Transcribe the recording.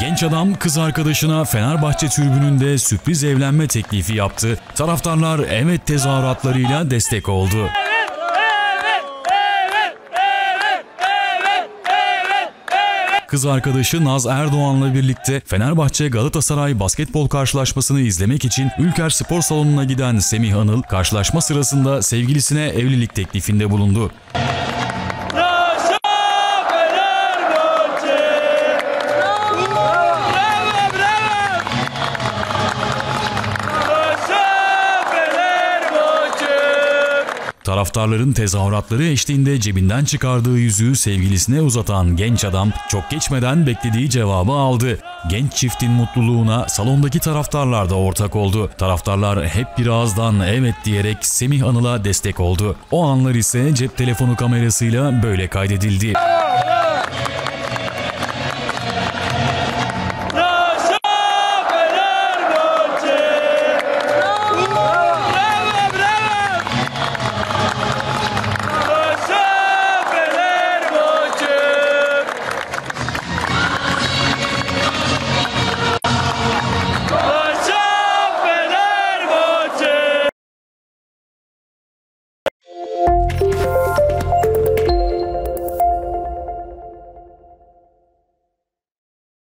Genç adam kız arkadaşına Fenerbahçe tribününde sürpriz evlenme teklifi yaptı. Taraftarlar evet tezahüratlarıyla destek oldu. Kız arkadaşı Naz Erdoğan'la birlikte Fenerbahçe Galatasaray basketbol karşılaşmasını izlemek için Ülker Spor Salonu'na giden Semih Anıl karşılaşma sırasında sevgilisine evlilik teklifinde bulundu. Taraftarların tezahüratları eşliğinde cebinden çıkardığı yüzüğü sevgilisine uzatan genç adam çok geçmeden beklediği cevabı aldı. Genç çiftin mutluluğuna salondaki taraftarlar da ortak oldu. Taraftarlar hep bir ağızdan evet diyerek Semih Anıl'a destek oldu. O anlar ise cep telefonu kamerasıyla böyle kaydedildi.